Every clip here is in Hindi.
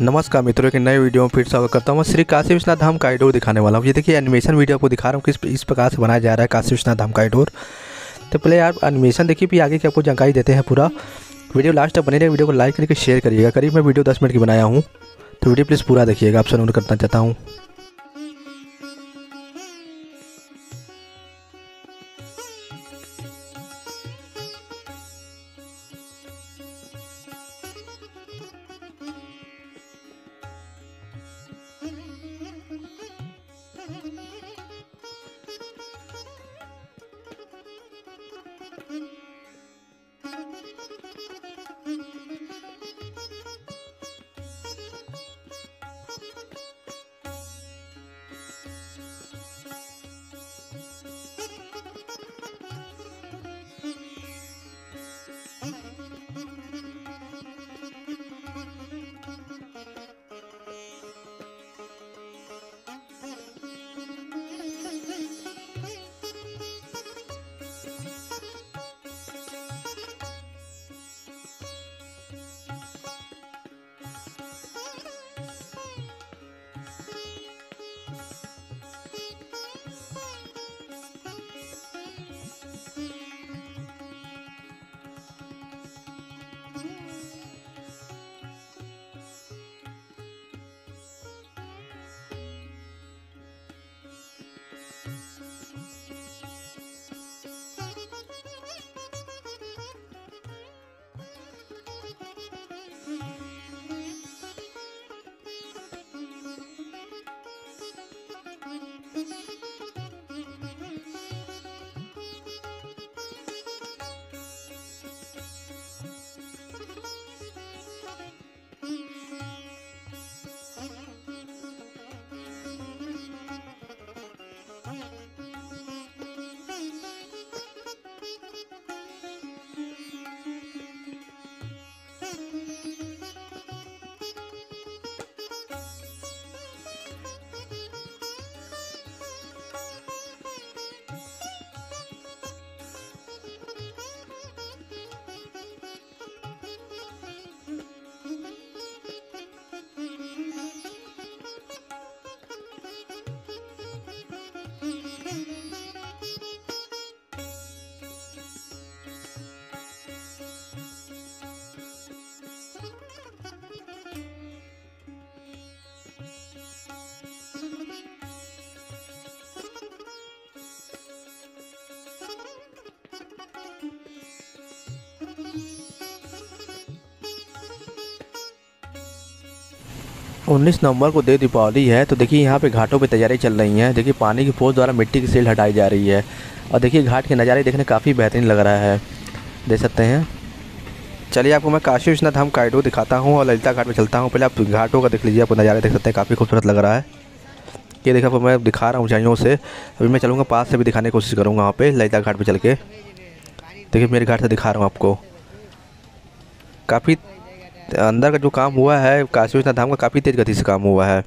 नमस्कार मित्रों, एक नए वीडियो में फिर स्वागत करता हूँ। श्री काशी विश्वनाथ धाम का कॉरिडोर दिखाने वाला हूँ। ये देखिए एनिमेशन वीडियो आपको दिखा रहा हूँ किस इस प्रकार से बनाया जा रहा है काशी विश्वनाथ धाम का आइडोर तो पहले आप एनिमेशन देखिए भी आगे की आपको जानकारी देते हैं पूरा। वीडियो लास्ट तक बने रहे वीडियो को लाइक करके शेयर करिएगा। करीब मैं वीडियो दस मिनट की बनाया हूँ। तो वीडियो प्लीज़ पूरा देखिएगा। आपसे अनुरोध करना चाहता हूँ। Hey. उन्नीस नवंबर को देव दीपावली है तो देखिए यहाँ पे घाटों पे तैयारी चल रही है। देखिए पानी की फोर्स द्वारा मिट्टी की सील हटाई जा रही है। और देखिए घाट के नज़ारे देखने काफ़ी बेहतरीन लग रहा है। देख सकते हैं। चलिए आपको मैं काशी विश्वनाथ धाम काइडो दिखाता हूँ और ललिता घाट पे चलता हूँ। पहले आप घाटों का देख लीजिए, आपको नज़ारे देख सकते हैं, काफ़ी खूबसूरत लग रहा है। ये देखा मैं दिखा रहा हूँ ऊँचाइयों से। अभी मैं चलूँगा पास से भी दिखाने की कोशिश करूँगा वहाँ पर ललिता घाट पर चल के। देखिए मेरे घाट से दिखा रहा हूँ आपको। काफ़ी अंदर का जो काम हुआ है, काशी विश्वनाथ धाम का काफ़ी तेज़ गति से काम हुआ है।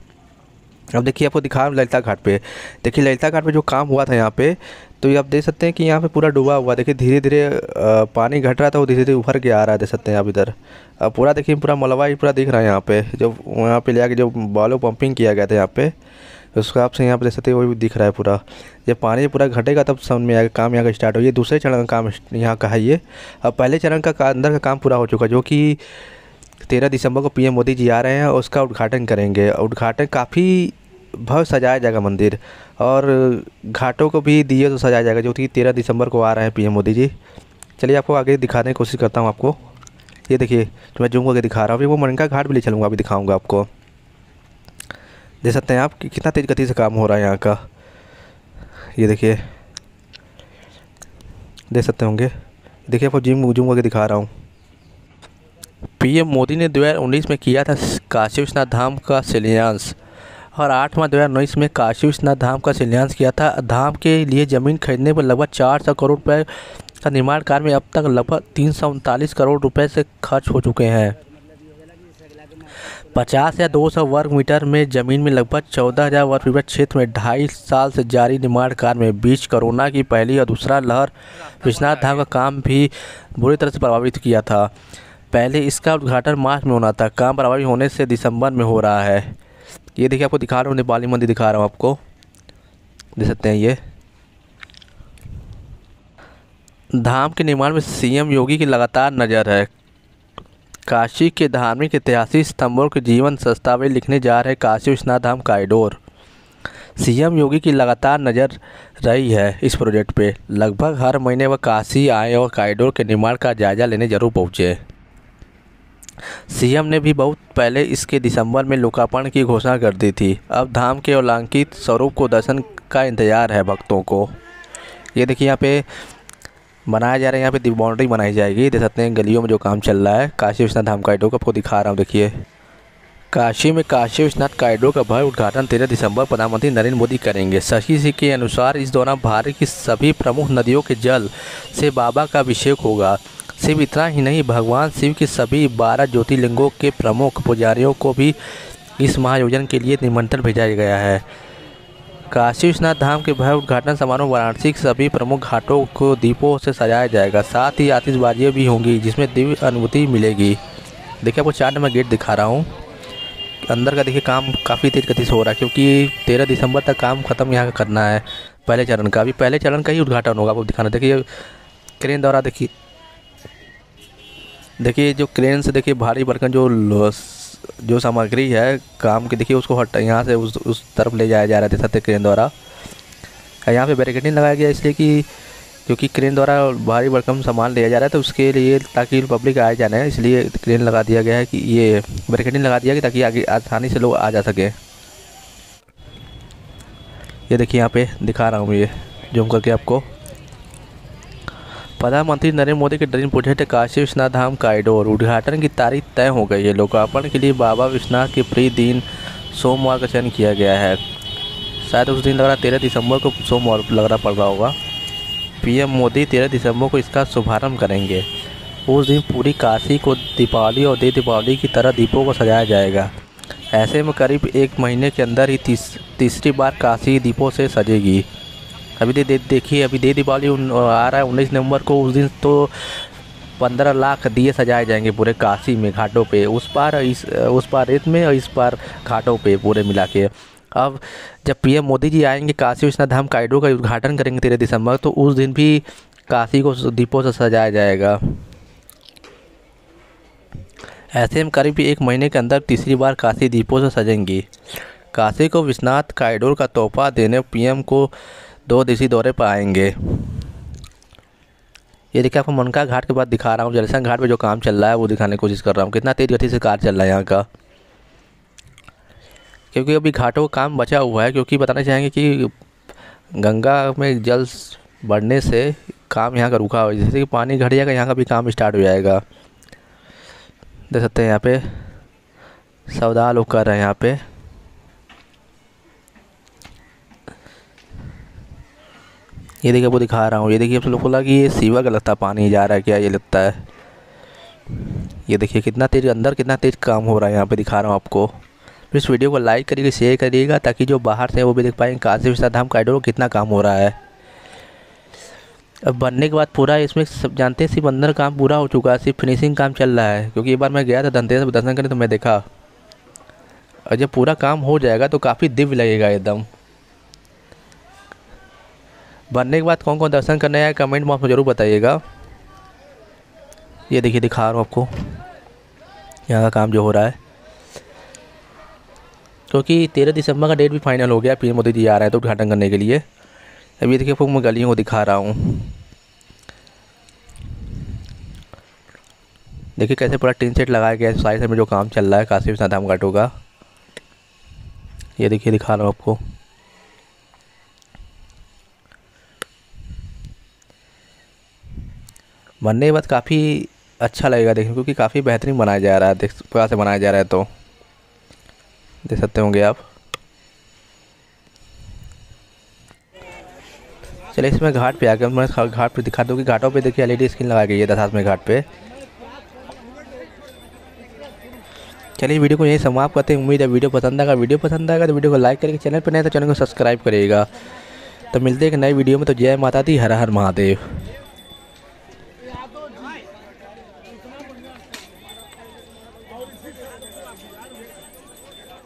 अब देखिए, आपको दिखा ललिता घाट पे। देखिए, ललिता घाट पे जो काम हुआ था यहाँ पे तो ये आप देख सकते हैं कि यहाँ पे पूरा डूबा हुआ। देखिए धीरे धीरे पानी घट रहा था, वो धीरे धीरे उभर के आ रहा है, देख सकते हैं आप इधर। अब पूरा देखिए, पूरा मलबा ही पूरा दिख रहा है यहाँ पे। जब यहाँ पे ले आके जो बालो पंपिंग किया गया था यहाँ पे, उसका आपसे यहाँ पे देख सकते हैं, वो भी दिख रहा है पूरा। जब पानी पूरा घटेगा, तब समझ में आएगा, काम यहाँ का स्टार्ट हो। ये दूसरे चरण का काम यहाँ का है ये। अब पहले चरण का, अंदर का काम पूरा हो चुका, जो कि तेरह दिसंबर को पीएम मोदी जी आ रहे हैं और उसका उद्घाटन करेंगे। उद्घाटन काफ़ी भव्य सजाया जाएगा मंदिर और घाटों को भी दिए तो सजाया जाएगा, जो कि तेरह दिसंबर को आ रहे हैं पीएम मोदी जी। चलिए आपको आगे दिखाने की कोशिश करता हूँ आपको। ये देखिए, जो मैं जूम करके दिखा रहा हूँ वो मनका घाट भी ले चलूँगा, अभी दिखाऊँगा आपको। देख सकते हैं आप कि कितना तेज़ गति से काम हो रहा है यहाँ का। ये देखिए, देख सकते होंगे। देखिए आपको जिम, जूम करके दिखा रहा हूँ। पीएम मोदी ने 2019 में किया था काशी विश्वनाथ धाम का शिलान्यास और आठ मार्च दो हज़ार उन्नीस में काशी विश्वनाथ धाम का शिलान्यास किया था। धाम के लिए ज़मीन खरीदने पर लगभग चार सौ करोड़ रुपये का निर्माण कार्य में अब तक लगभग तीन सौ उनतालीस करोड़ रुपए से खर्च हो चुके हैं। पचास या दो सौ वर्ग मीटर में ज़मीन में लगभग चौदह हज़ार वर्ग मीटर क्षेत्र में ढाई साल से जारी निर्माण कार्य में बीच कोरोना की पहली और दूसरा लहर विश्वनाथ धाम का काम भी बुरी तरह से प्रभावित किया था। पहले इसका उद्घाटन मार्च में होना था। काम प्रभावी होने से दिसंबर में हो रहा है। ये देखिए, आपको दिखा रहा हूँ, नेपाली मंदिर दिखा रहा हूँ आपको। देख सकते हैं ये। धाम के निर्माण में सीएम योगी की लगातार नज़र है। काशी के धार्मिक ऐतिहासिक स्तंभों के जीवन दस्तावेज़ लिखने जा रहे काशी विश्वनाथ धाम कॉरिडोर। सीएम योगी की लगातार नज़र रही है इस प्रोजेक्ट पे। लगभग हर महीने वह काशी आए और कॉरिडोर के निर्माण का जायजा लेने ज़रूर पहुँचे। सीएम ने भी बहुत पहले इसके दिसंबर में लोकार्पण की घोषणा कर दी थी। अब धाम के औलांकित स्वरूप को दर्शन का इंतज़ार है भक्तों को। ये देखिए यहाँ पे बनाया जा रहा है, यहाँ पे बाउंड्री बनाई जाएगी। देख सकते हैं गलियों में जो काम चल रहा है, काशी विश्वनाथ धाम को आपको दिखा रहा हूँ, देखिए। काशी में काशी विश्वनाथ कॉरिडोर का भव्य उद्घाटन तेरह दिसंबर प्रधानमंत्री नरेंद्र मोदी करेंगे। सही से के अनुसार इस दौरान भारत की सभी प्रमुख नदियों के जल से बाबा का अभिषेक होगा। सिर्फ़ इतना ही नहीं, भगवान शिव के सभी बारह ज्योतिर्लिंगों के प्रमुख पुजारियों को भी इस महायोजन के लिए निमंत्रण भेजा गया है। काशी विश्वनाथ धाम के भव्य उद्घाटन समारोह वाराणसी के सभी प्रमुख घाटों को दीपों से सजाया जाएगा। साथ ही आतिशबाजियाँ भी होंगी, जिसमें दिव्य अनुभूति मिलेगी। देखिए आपको चार नंबर गेट दिखा रहा हूँ। अंदर का देखिए काम काफ़ी तेज गति से हो रहा है, क्योंकि तेरह दिसंबर तक काम ख़त्म यहाँ का करना है, पहले चरण का। अभी पहले चरण का ही उद्घाटन होगा आपको दिखाना। देखिए, क्रेन द्वारा देखिए देखिए, जो क्रेन से देखिए भारी भरकम जो जो सामग्री है, काम की, देखिए, उसको हट, यहाँ से उस उस तरफ़ ले जाया जा रहा था सत्य क्रेन द्वारा। यहाँ पे बैरिकेडिंग लगाया गया, इसलिए कि क्योंकि क्रेन द्वारा भारी भरकम सामान लिया जा रहा है तो उसके लिए ताकि पब्लिक आए जाने, इसलिए क्रेन लगा दिया गया है कि ये बैरिकेडिंग लगा दिया गया ताकि आगे आसानी से लोग आ जा सकें। ये देखिए यहाँ पे दिखा रहा हूँ ये जूम करके आपको। प्रधानमंत्री नरेंद्र मोदी के dream project Kashi Vishwanath Dham corridor उद्घाटन की तारीख तय हो गई है। लोकार्पण के लिए बाबा विश्वनाथ के प्रिय दिन सोमवार का चयन किया गया है। शायद उस दिन लग रहा तेरह दिसंबर को सोमवार लग रहा पड़ रहा होगा। पीएम मोदी तेरह दिसंबर को इसका शुभारंभ करेंगे। उस दिन पूरी काशी को दीपावली और दे दीपावली की तरह दीपों को सजाया जाएगा। ऐसे में करीब एक महीने के अंदर ही तीस तीसरी बार काशी दीपों से सजेगी। अभी दे, दे देखिए अभी दे दीपावली आ रहा है उन्नीस नवंबर को उस दिन तो पंद्रह लाख दिए सजाए जाएँगे पूरे काशी में घाटों पे। उस पार इस उस पार रेत में और इस पार घाटों पे पूरे मिला के। अब जब पीएम मोदी जी आएँगे, काशी विश्वनाथ धाम काइडो का उद्घाटन करेंगे तेरह दिसंबर तो उस दिन भी काशी को दीपों से सजाया जाएगा। ऐसे में करीब एक महीने के अंदर तीसरी बार काशी दीपों से सजेंगी। काशी को विश्वनाथ कॉरिडोर का तोहफा देने पीएम को दो दिवसीय दौरे पर आएँगे। ये देखिए, आपको मनका घाट के बाद दिखा रहा हूँ जलसन घाट पे जो काम चल रहा है, वो दिखाने की कोशिश कर रहा हूँ। कितना तेज़ गति से कार चल रहा है यहाँ का। क्योंकि अभी घाटों का काम बचा हुआ है, क्योंकि बताना चाहेंगे कि गंगा में जल बढ़ने से काम यहाँ का रुका हुआ है। जैसे कि पानी घट जाएगा, यहाँ का भी काम स्टार्ट हो जाएगा। देख सकते हैं यहाँ पे सौदा लोग कर रहे हैं यहाँ पे। ये देखिए वो दिखा रहा हूँ। ये देखिए, आप लोग बोला कि ये सीवा का लगता है, पानी जा रहा है क्या, ये लगता है। ये देखिए, कितना तेज़, अंदर कितना तेज़ काम हो रहा है यहाँ पे, दिखा रहा हूँ आपको। फिर इस वीडियो को लाइक करिएगा, शेयर करिएगा, ताकि जो बाहर से वो भी देख पाएँगे काशी विश्वनाथ धाम कॉरिडोर कितना काम हो रहा है। अब बनने के बाद पूरा इसमें सब जानते हैं, सिर्फ़ अंदर काम पूरा हो चुका है, सिर्फ़ फिनिशिंग काम चल रहा है। क्योंकि एक बार मैं गया था धनतेरस दर्शन करने तो मैं देखा। और जब पूरा काम हो जाएगा तो काफ़ी दिव्य लगेगा एकदम। बनने के बाद कौन कौन दर्शन करने आए कमेंट बॉक्स में ज़रूर बताइएगा। ये देखिए, दिखा रहा हूँ आपको। यहाँ का काम जो हो रहा है। क्योंकि तेरह दिसंबर का डेट भी फाइनल हो गया, पीएम मोदी जी आ रहे हैं तो उद्घाटन करने के लिए। ये देखिए मैं गलियों को दिखा रहा हूँ। देखिए कैसे पूरा टीन सेट लगाया गया है साइड में जो काम चल रहा है, काशी विश्वनाथ धाम घाटों का। ये देखिए, दिखा रहा हूँ आपको। बनने के बाद काफ़ी अच्छा लगेगा देखने, क्योंकि काफ़ी बेहतरीन बनाया जा रहा है, देख, पूरा से बनाया जा रहा है तो। देख सकते होंगे आप। चलिए इसमें घाट पे आके मैं घाट पे दिखा दूँ कि घाटों पे देखिए एलईडी स्क्रीन लगाई गई है दस में घाट पे। चलिए वीडियो को यही समाप्त करते हैं। उम्मीद है वीडियो पसंद आएगा। वीडियो पसंद आएगा तो वीडियो को लाइक करेंगे चैनल पर नहीं तो चैनल को सब्सक्राइब करिएगा। तो मिलते हैं एक नई वीडियो में। तो जय माता दी, हर हर महादेव।